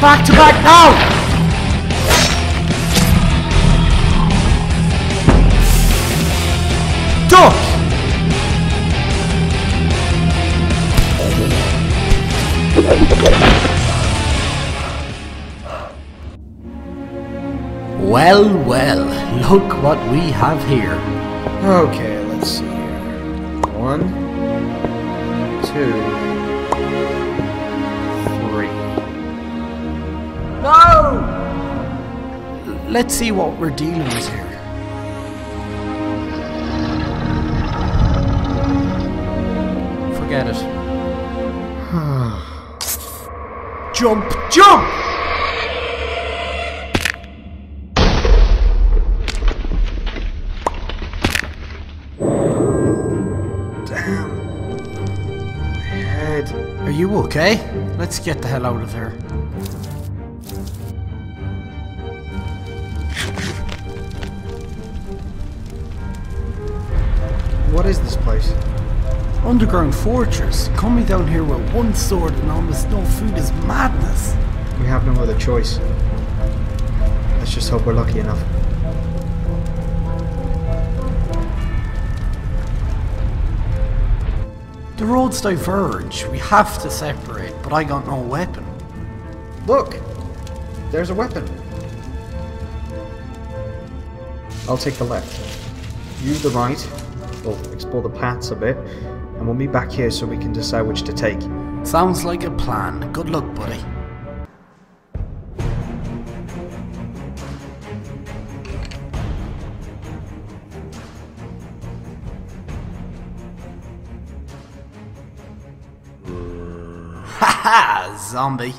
Back to back now! Duck! Well, well, look what we have here. Okay, let's see here. One, two, Let's see what we're dealing with here. Forget it. jump, jump! Damn. My head. Are you okay? Let's get the hell out of here. What is this place? Underground fortress. Coming down here with one sword and almost no food is madness. We have no other choice. Let's just hope we're lucky enough. The roads diverge. We have to separate, but I got no weapon. Look! There's a weapon. I'll take the left. You the right. We'll explore the paths a bit, and we'll meet back here so we can decide which to take. Sounds like a plan. Good luck, buddy. Haha, zombie.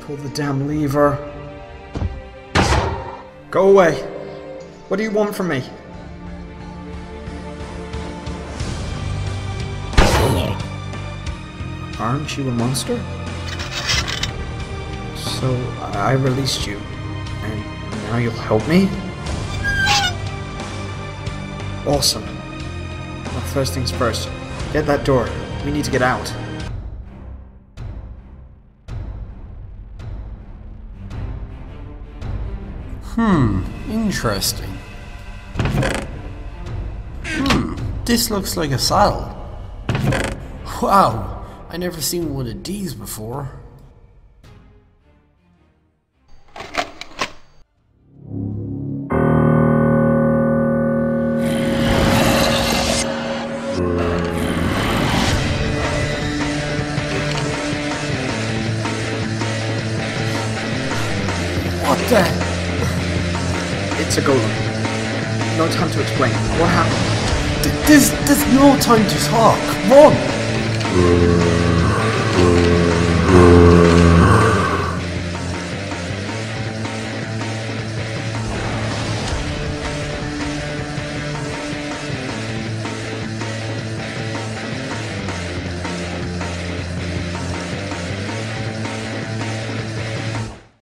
Pull the damn lever? Go away. What do you want from me? Aren't you a monster? So I released you, and now you'll help me? Awesome. Well, first things first. Get that door. We need to get out. Interesting. Hmm, this looks like a saddle. Wow, I never seen one of these before. What the? It's a golem. No time to explain. What happened? Th- There's, there's no time to talk. Run!